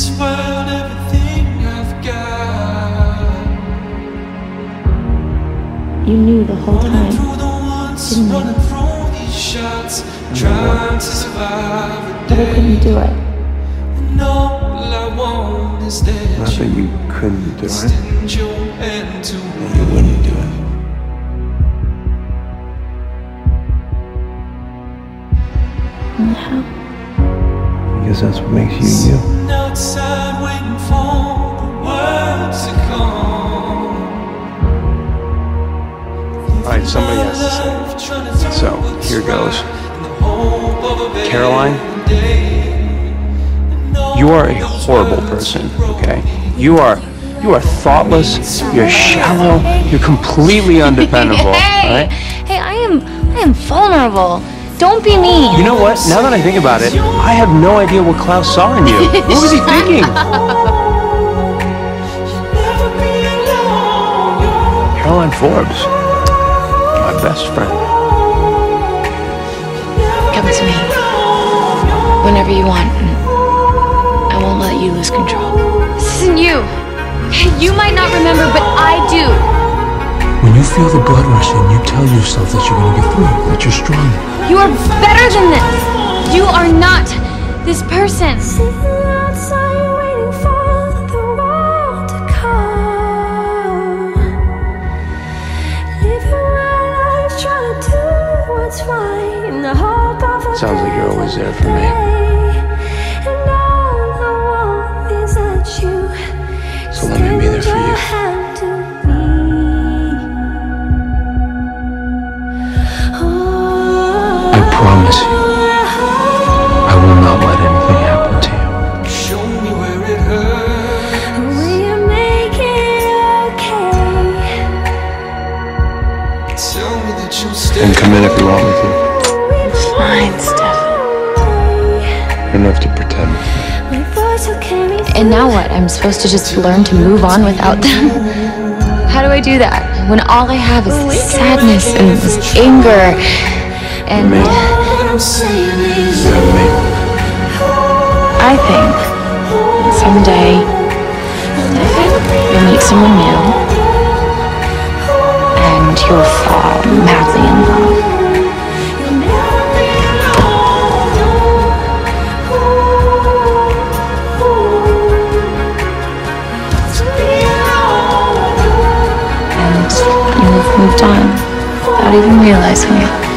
this world everything I've got. You knew the whole time. through the woods, Didn't you? running through these shots, trying to survive a But I couldn't do it. And all I want is that Not that you you couldn't do it, extend your hand to that you wouldn't do it. Because that's what makes you you. Sitting outside waiting for the words to come. All right, somebody has to say. So, here goes. Caroline, you are a horrible person, okay? You are you are thoughtless, you're shallow, you're completely undependable, hey, alright? hey, I am, I am vulnerable. Don't be mean. You know what? Now that I think about it, I have no idea what Klaus saw in you. What was he thinking? Caroline Forbes, my best friend. Come to me whenever you want. I won't let you lose control. This isn't you. You might not remember, but I do. When you feel the blood rushing, you tell yourself that you're gonna get through, that you're strong. You are better than this. You are not this person. Sounds like you're always there for me. Come in if you to. Fine, don't have to pretend. And now what? I'm supposed to just learn to move on without them? How do I do that when all I have is this sadness and this anger and Me. I'm me. I think someday you'll meet someone new and you'll fall Without even realizing it.